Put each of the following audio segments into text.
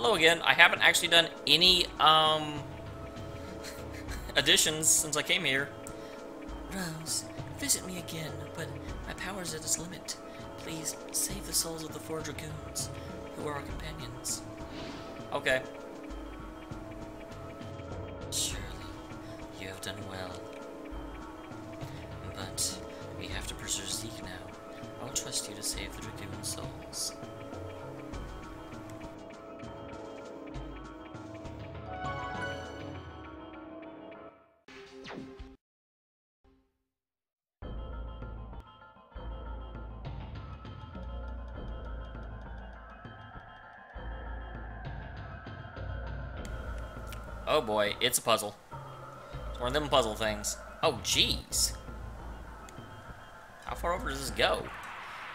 Hello again. I haven't actually done any, um, additions since I came here. Rose, visit me again, but my power's at its limit. Please save the souls of the four dragoons, who are our companions. Okay. Surely, you have done well. But we have to preserve Zieg now. I'll trust you to save the dragoon souls. Boy, it's a puzzle. It's one of them puzzle things. Oh, jeez. How far over does this go?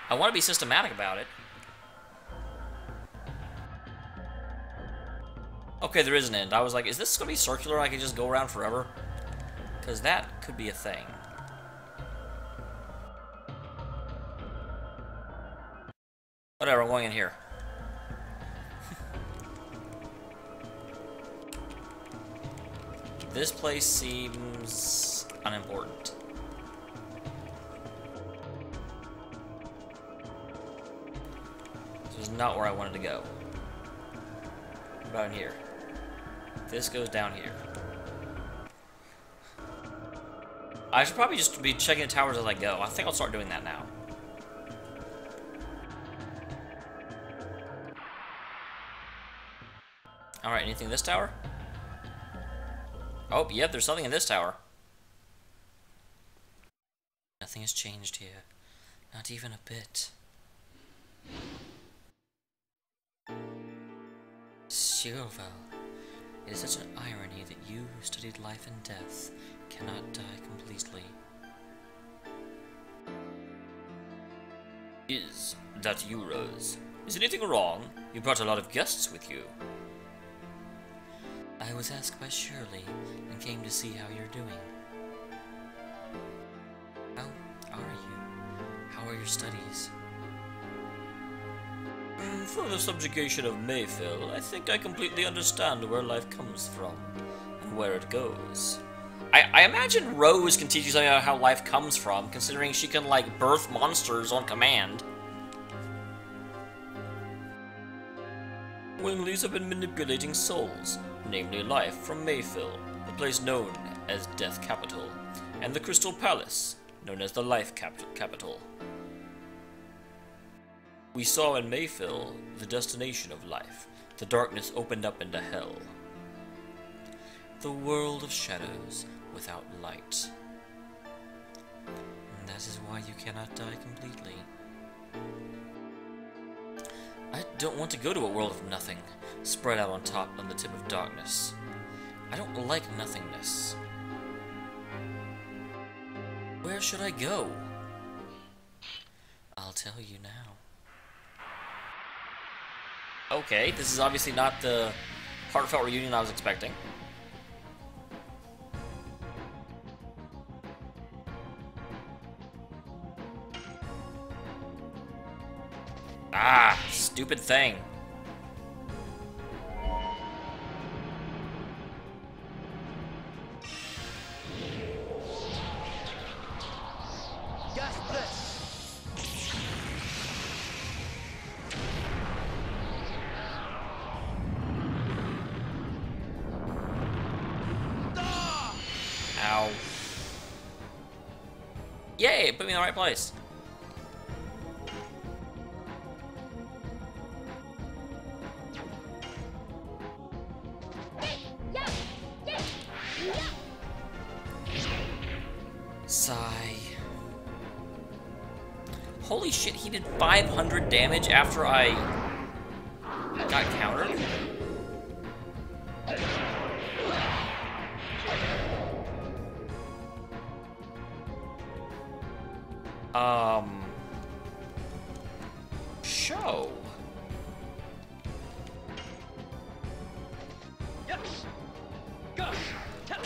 I want to be systematic about it. Okay, there is an end. I was like, is this going to be circular? I can just go around forever? Because that could be a thing. Whatever, I'm going in here. This place seems unimportant. This is not where I wanted to go. What about in here? This goes down here. I should probably just be checking the towers as I go. I think I'll start doing that now. Alright, anything in this tower? Oh, yep, there's something in this tower. Nothing has changed here. Not even a bit. Syuveil, it is such an irony that you who studied life and death cannot die completely. Is that you, Rose? Is anything wrong? You brought a lot of guests with you. I was asked by Shirley and came to see how you're doing. How are you? How are your studies? Mm, For the subjugation of Mayfil, I think I completely understand where life comes from and where it goes. I, I imagine Rose can teach you something about how life comes from, considering she can, like, birth monsters on command. Winglies have been manipulating souls, namely life, from Mayfil, the place known as Death Capital, and the Crystal Palace, known as the Life Cap Capital. We saw in Mayfil the destination of life. The darkness opened up into hell. The world of shadows without light. And that is why you cannot die completely. I don't want to go to a world of nothing, spread out on top on the tip of darkness. I don't like nothingness. Where should I go? I'll tell you now. Okay, this is obviously not the heartfelt reunion I was expecting. Stupid thing. Ow. Yay, put me in the right place. Damage after I got countered? Um. Show. Yes. Go. Tap.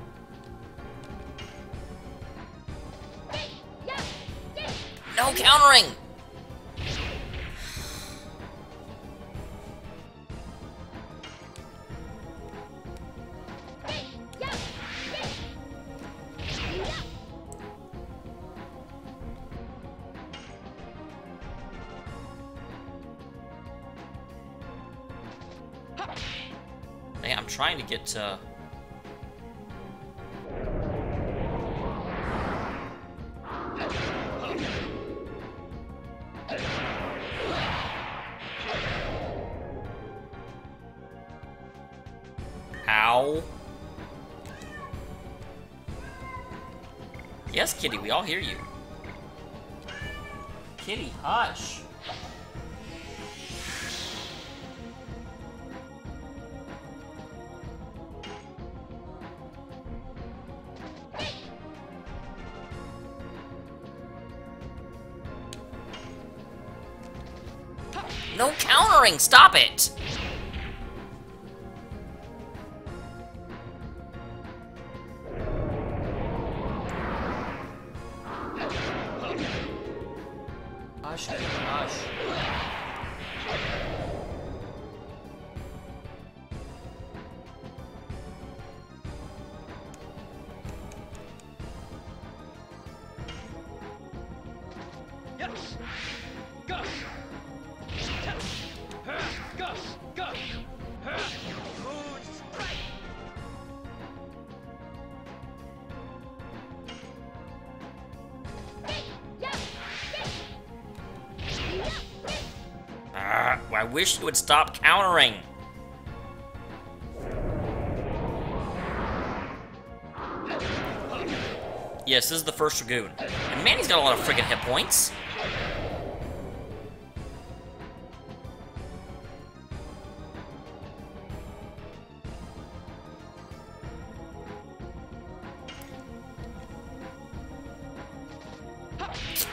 Countering! Man, I'm trying to get uh we all hear you. Kitty, hush. No countering! Stop it! Wish you would stop countering. Yes, this is the first Dragoon. And man, he's got a lot of freaking hit points.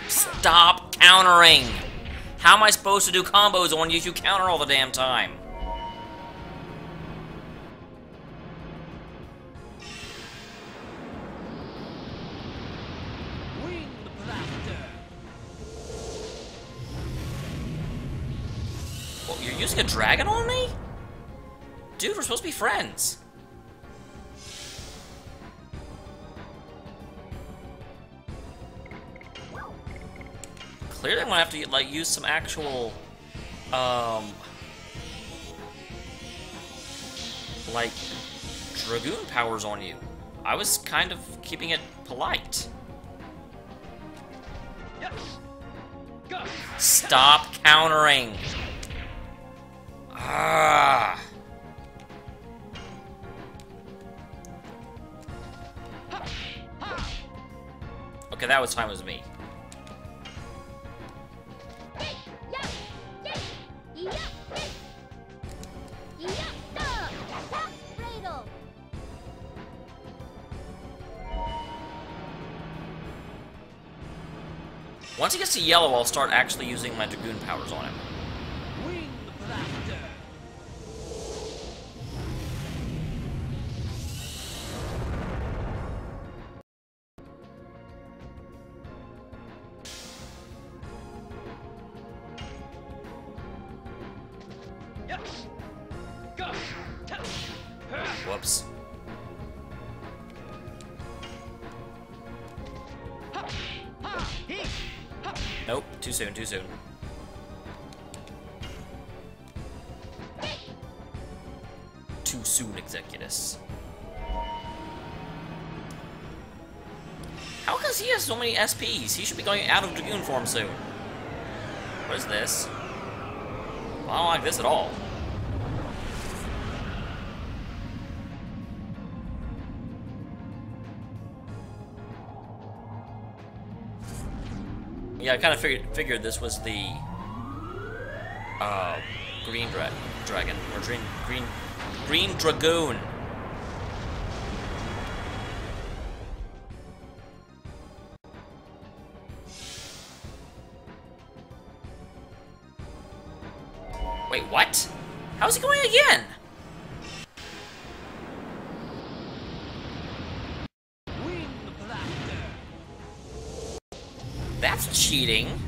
Stop countering! How am I supposed to do combos on you if you counter all the damn time? What, you're using a dragon on me? Dude, we're supposed to be friends. Clearly, I'm gonna have to like use some actual, um, like dragoon powers on you. I was kind of keeping it polite. Stop countering. Ah. Okay, that was fine with me. Once he gets to yellow, I'll start actually using my Dragoon powers on him. He should be going out of Dragoon form soon. What is this? Well, I don't like this at all. Yeah, I kind of figured figured this was the uh, green dra dragon or green green green dragoon. Wait, what? How's he going again? That's cheating.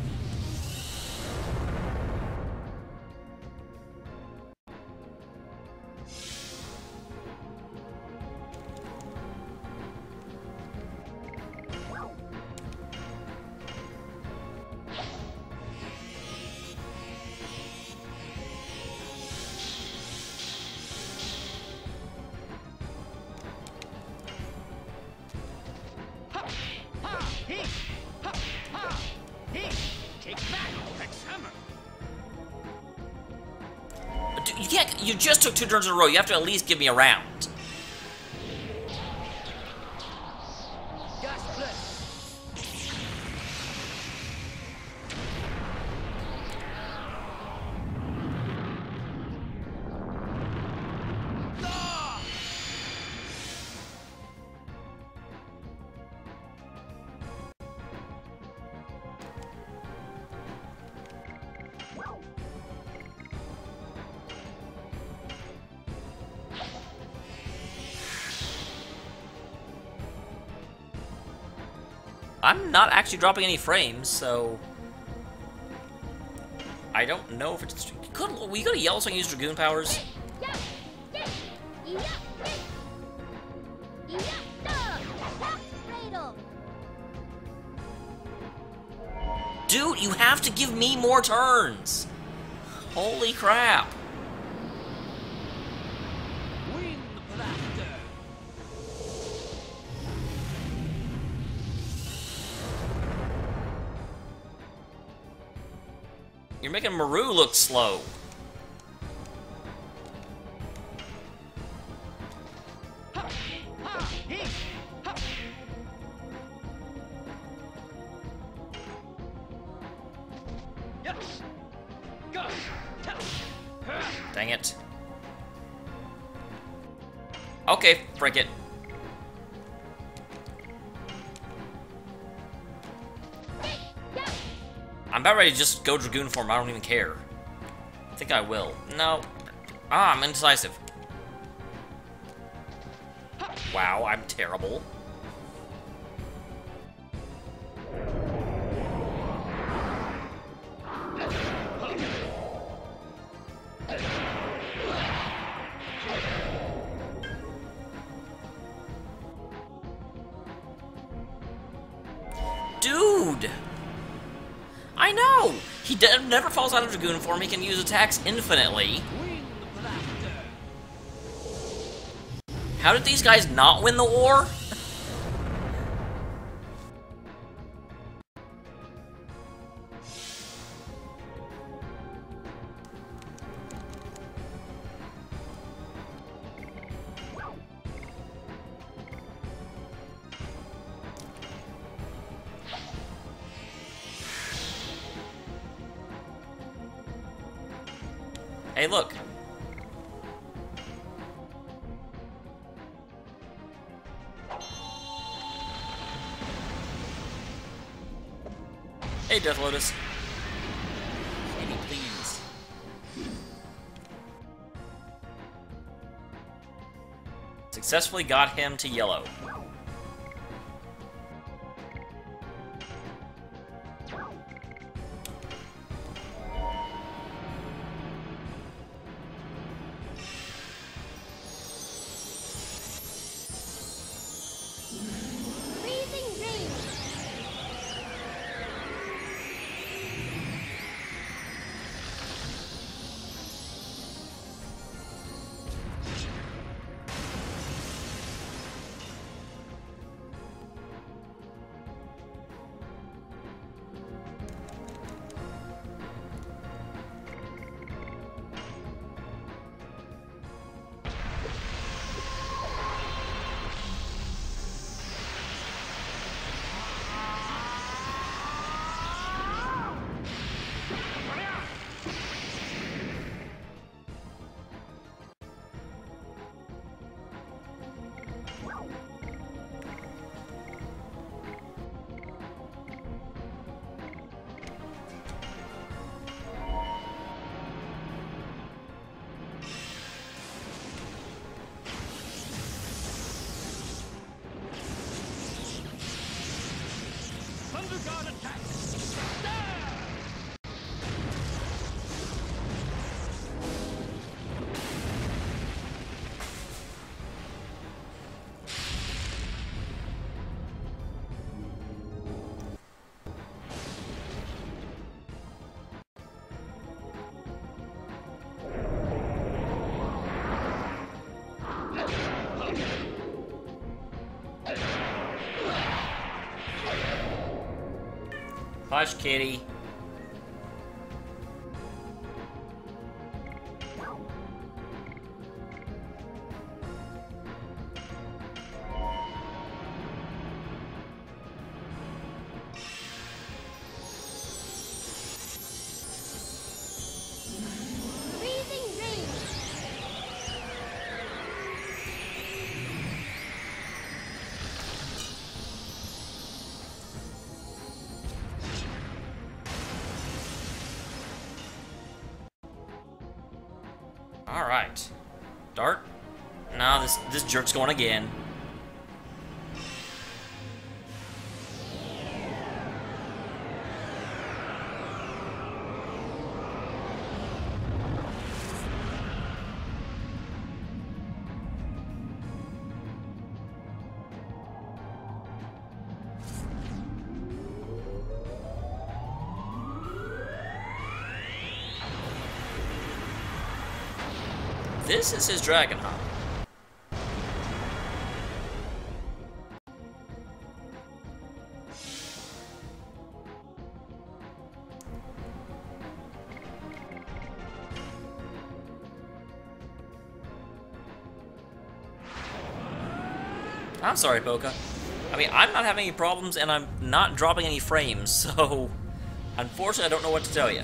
Just took two turns in a row. You have to at least give me a round. I'm not actually dropping any frames, so I don't know if it's. Could you go to Yellow Song use Dragoon powers? Dude, you have to give me more turns. Holy crap! Meru look slow. Dang it. Okay, frick it. I'm about ready to just go Dragoon form. I don't even care. I think I will. No. Ah, I'm indecisive. Wow, I'm terrible. Dragoon form. He can use attacks infinitely. How did these guys not win the war? Hey, Death Lotus. Please. Successfully got him to yellow. Undergarden! Hush, kitty. Dart. Nah, this this jerk's going again. This is his dragon hop. I'm sorry, Poka. I mean, I'm not having any problems, and I'm not dropping any frames, so... Unfortunately, I don't know what to tell you.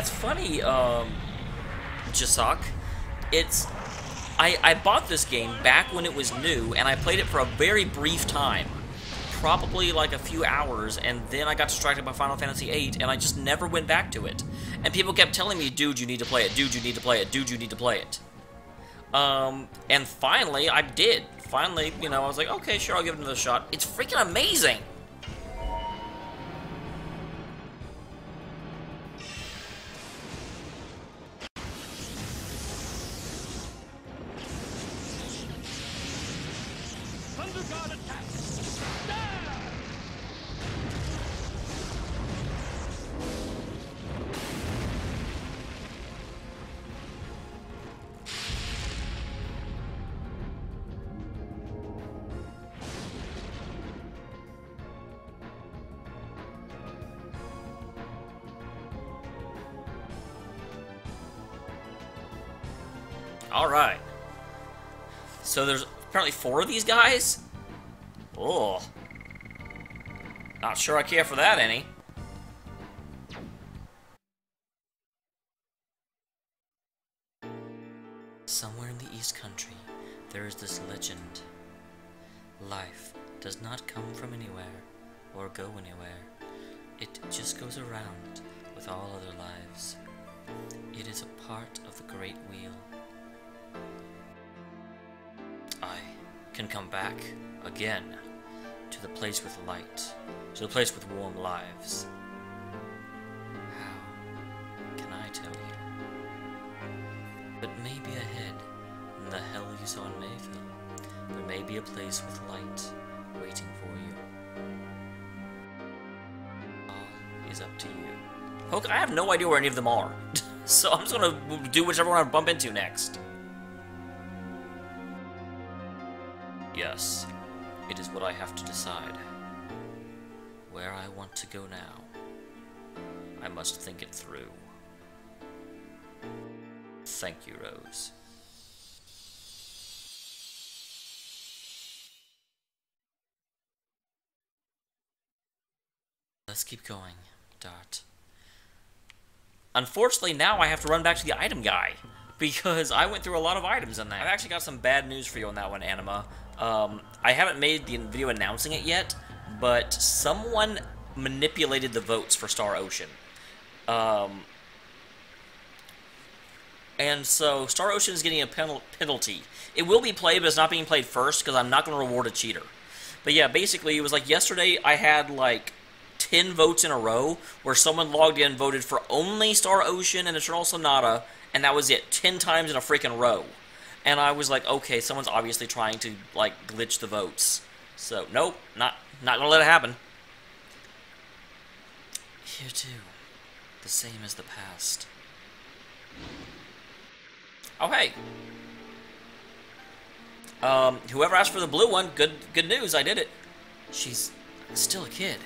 It's funny, um, Jasak. It's I I bought this game back when it was new, and I played it for a very brief time, probably like a few hours, and then I got distracted by Final Fantasy VIII, and I just never went back to it. And people kept telling me, "Dude, you need to play it. Dude, you need to play it. Dude, you need to play it." Um, and finally, I did. Finally, you know, I was like, "Okay, sure, I'll give it another shot." It's freaking amazing. All right. So there's apparently four of these guys. Oh. Not sure I care for that any. Somewhere in the East Country, there is this legend. Life does not come from anywhere or go anywhere. It just goes around with all other lives. It is a part of the Great Wheel. Can come back again to the place with light, to the place with warm lives. How can I tell you? But maybe ahead, in the hell you saw in Mayfil, there may be a place with light waiting for you. All is up to you. Poke, I have no idea where any of them are. so I'm just gonna do whichever one I bump into next. Yes, it is what I have to decide. Where I want to go now. I must think it through. Thank you, Rose. Let's keep going, Dart. unfortunately, now I have to run back to the item guy because I went through a lot of items in that. I've actually got some bad news for you on that one, Anima. Um, I haven't made the video announcing it yet, but someone manipulated the votes for Star Ocean. Um, and so Star Ocean is getting a penal- penalty. It will be played, but it's not being played first because I'm not going to reward a cheater. But yeah, basically, it was like yesterday I had like 10 votes in a row where someone logged in voted for only Star Ocean and Eternal Sonata, and that was it, 10 times in a freaking row. And I was like, okay, someone's obviously trying to like glitch the votes. So, nope, not not gonna let it happen. Here too, the same as the past. Oh hey. Um, whoever asked for the blue one, good good news, I did it. She's still a kid.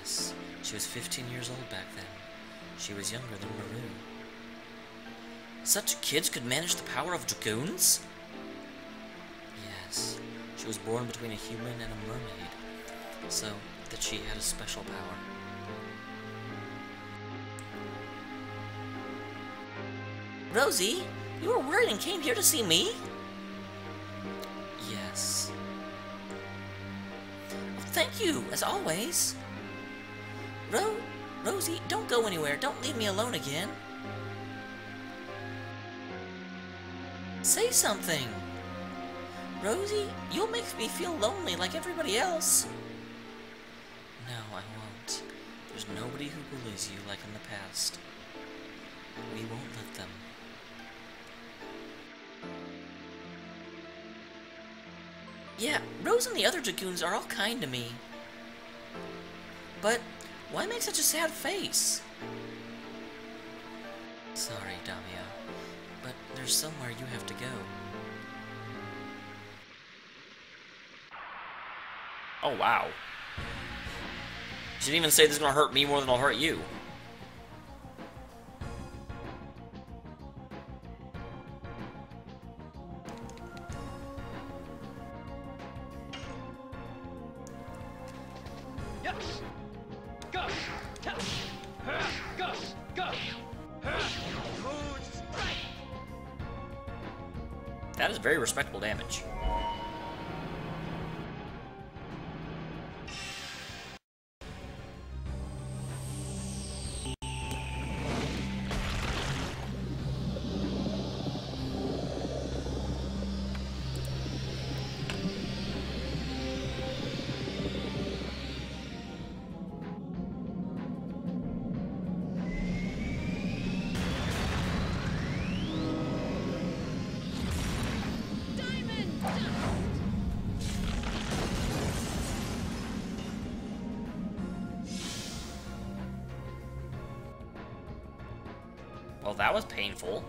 Yes, she was 15 years old back then. She was younger than Meru. Such kids could manage the power of dragoons? Yes, she was born between a human and a mermaid, so that she had a special power. Rosie, you were worried and came here to see me? Yes. Thank you, as always. Ro Rosie, don't go anywhere. Don't leave me alone again. Say something. Rosie, you'll make me feel lonely like everybody else. No, I won't. There's nobody who bullies you like in the past. We won't let them. Yeah, Rose and the other dragoons are all kind to me. But why make such a sad face? Sorry, Damia, but there's somewhere you have to go. Oh, wow. She didn't even say this is gonna hurt me more than it'll hurt you. Well, that was painful.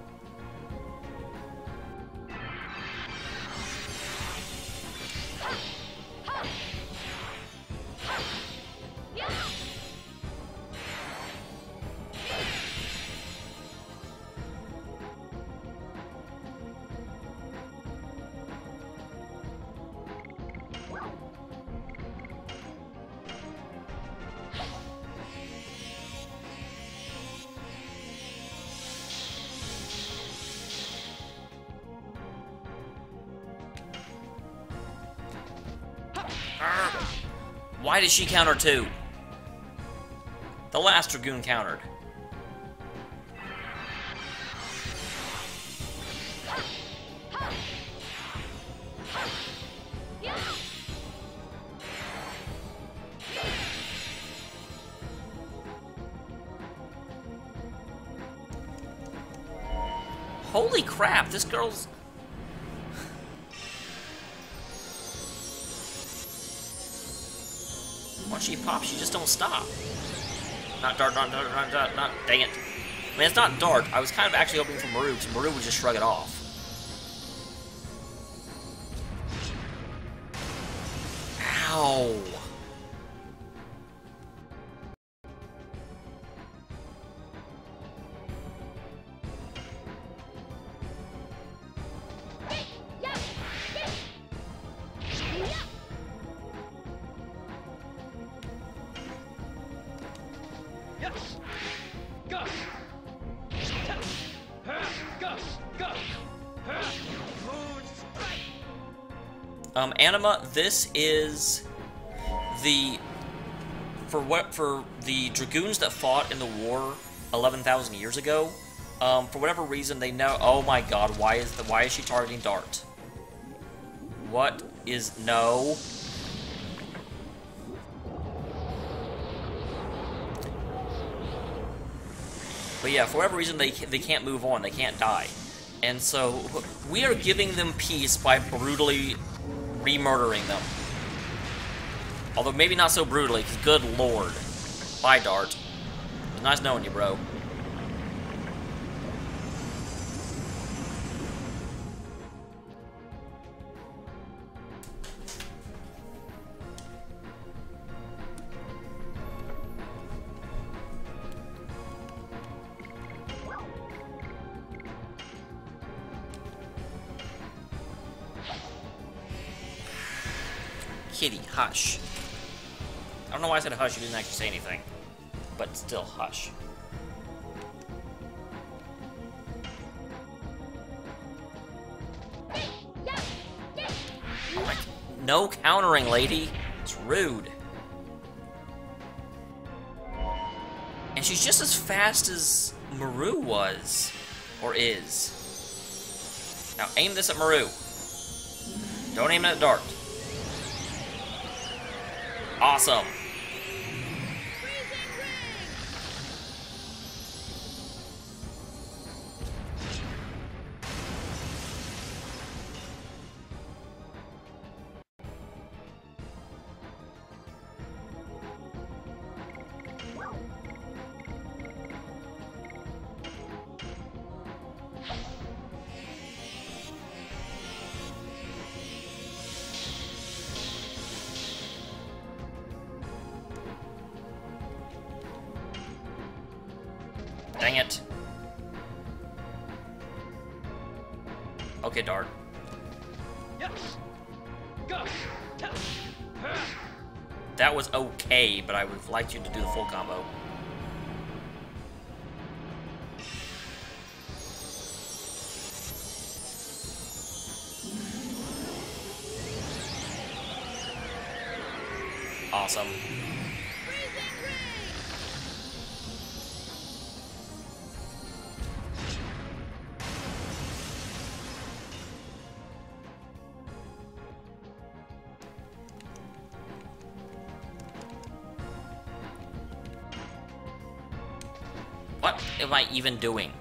Did she counter two? The last Dragoon countered. Holy crap, this girl's... Once she pops, she just don't stop. Not dart, not dart, not dart, not... Dang it. I mean, it's not dart. I was kind of actually hoping for Meru, because Meru would just shrug it off. Ow. Anima, this is the for what for the dragoons that fought in the war 11,000 years ago. Um, for whatever reason, they know. Oh my God! Why is the why is she targeting Dart? What is no? But yeah, for whatever reason, they they can't move on. They can't die, and so we are giving them peace by brutally re-murdering them. Although maybe not so brutally, because good lord. Bye, Dart. Nice knowing you, bro. Hush. I don't know why I said hush, you didn't actually say anything. But still, hush. Like, no countering, lady. It's rude. And she's just as fast as Meru was. Or is. Now, aim this at Meru. Don't aim it at Dart. Awesome. Dang it. Okay, Dart. Yes. Go. That was okay, but I would have liked you to do the full combo. Even doing?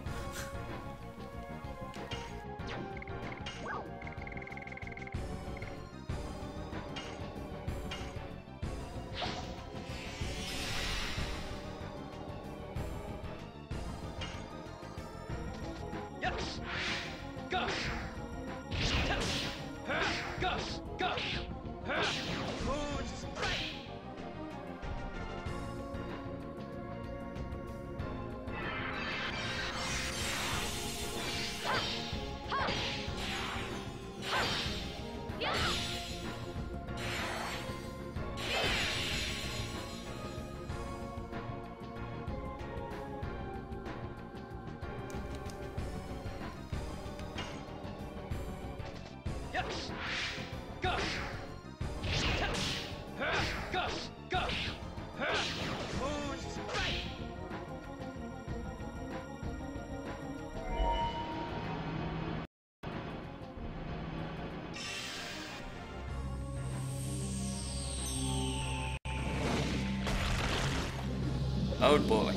Oh boy.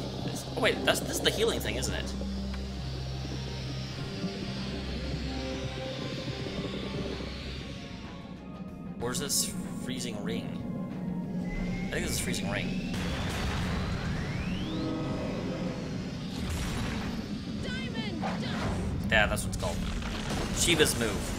Oh wait, that's this is the healing thing, isn't it? Where's this freezing ring? I think this is freezing ring. Diamond dust. Yeah, that's what it's called. Shiva's move.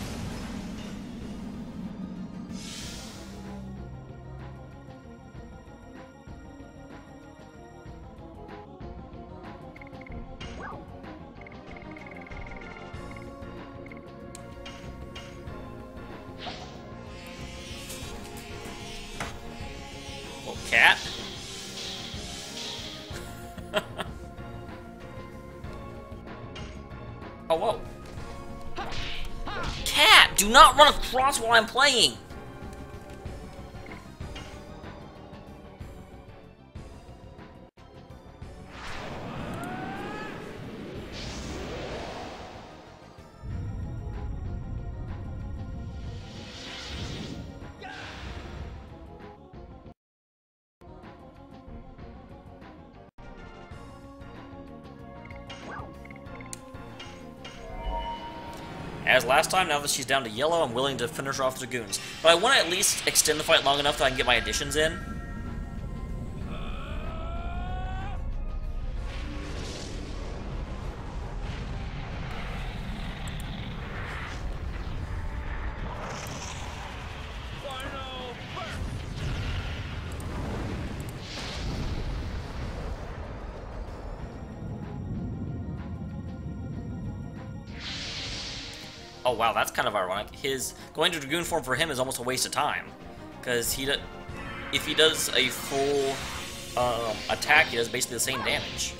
Across while I'm playing. As last time, now that she's down to yellow, I'm willing to finish off the Dragoons. But I want to at least extend the fight long enough that I can get my additions in. Wow, that's kind of ironic. His going to Dragoon form for him is almost a waste of time, because he, if he does a full um, attack, he does basically the same damage.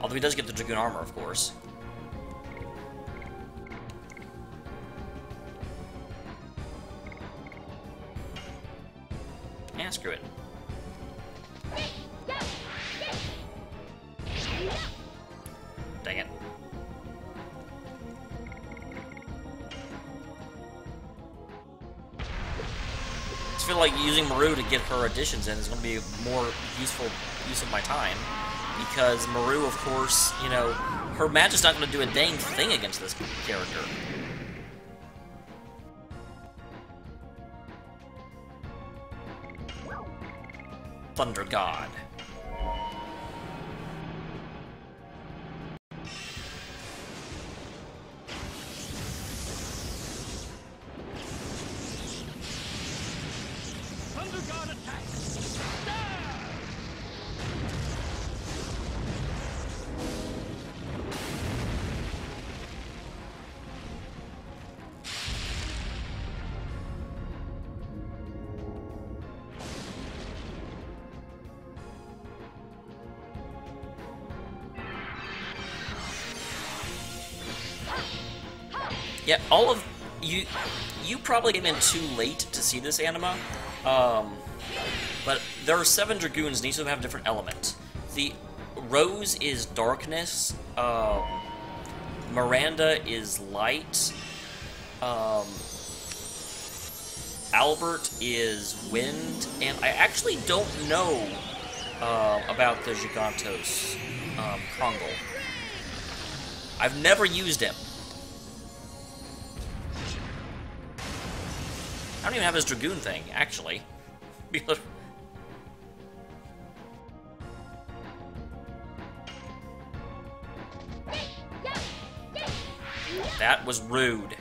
Although he does get the Dragoon armor, of course. Just feel like using Meru to get her additions in is going to be a more useful use of my time. Because Meru, of course, you know, her magic's not going to do a dang thing against this character. Thunder God. Yeah, all of you you probably came in too late to see this anima. Um, but there are seven dragoons, and each of them have different elements. The Rose is darkness. Um, Miranda is light. Um, Albert is wind, and I actually don't know uh, about the Gigantos um. I've never used him. Don't even have his Dragoon thing, actually. That was rude.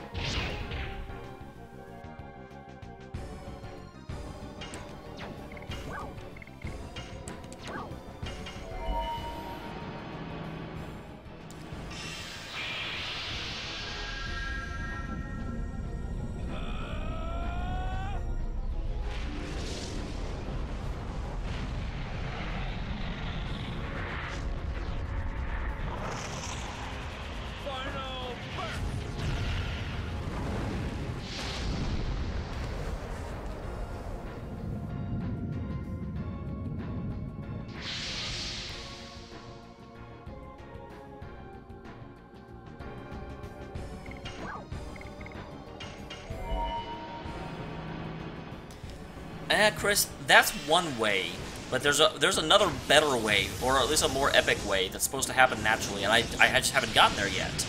Eh, Chris, that's one way, but there's a there's another better way, or at least a more epic way that's supposed to happen naturally, and I I just haven't gotten there yet.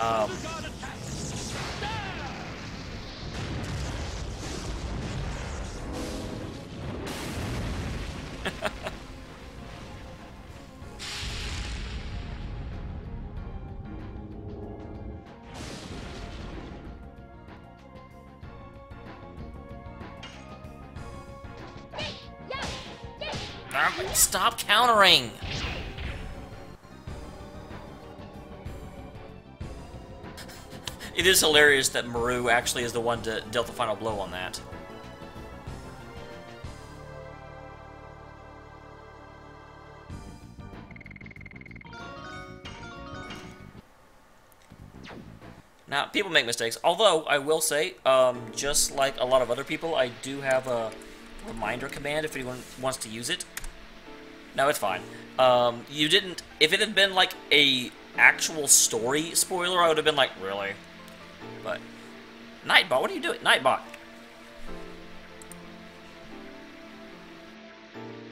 Um, It is hilarious that Meru actually is the one to dealt the final blow on that. Now, people make mistakes. Although, I will say, um, just like a lot of other people, I do have a reminder command if anyone wants to use it. No, it's fine. Um, you didn't... If it had been, like, a actual story spoiler, I would have been like, really? But... Nightbot, what are you doing? Nightbot!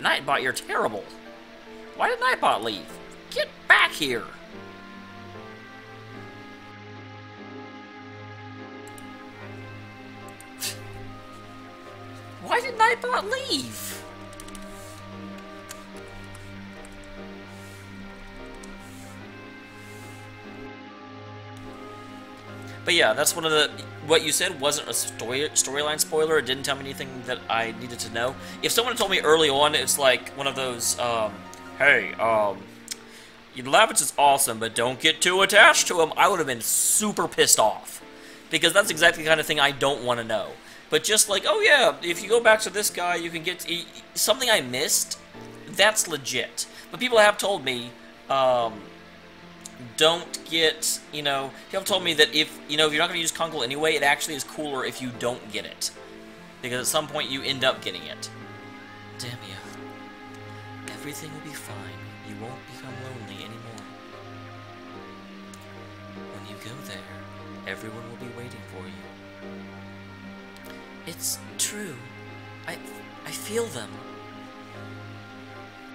Nightbot, you're terrible. Why did Nightbot leave? Get back here! Why did Nightbot leave? But yeah, that's one of the what you said wasn't a story storyline spoiler. It didn't tell me anything that I needed to know. If someone had told me early on, it's like one of those, um, hey, um, is awesome, but don't get too attached to him. I would have been super pissed off because that's exactly the kind of thing I don't want to know. But just like, oh yeah, if you go back to this guy, you can get something I missed. That's legit. But people have told me. Um, don't get, you know, people told me that if, you know, if you're not going to use Kongol anyway, it actually is cooler if you don't get it. Because at some point you end up getting it. Damn you. Everything will be fine. You won't become lonely anymore. When you go there, everyone will be waiting for you. It's true. I I feel them.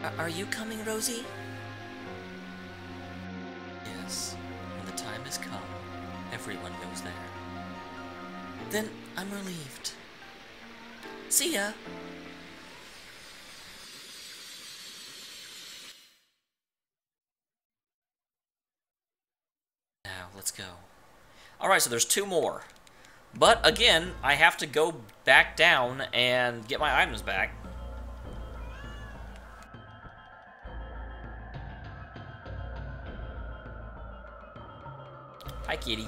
A- are you coming, Rosie? Everyone goes there. Then I'm relieved. See ya. Now, let's go. Alright, so there's two more. But again, I have to go back down and get my items back. Hi, kitty.